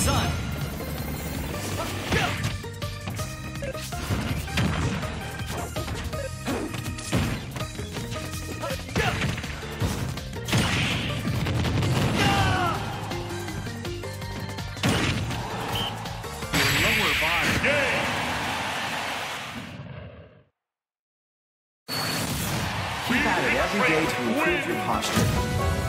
sun. Keep at it every day to improve your posture.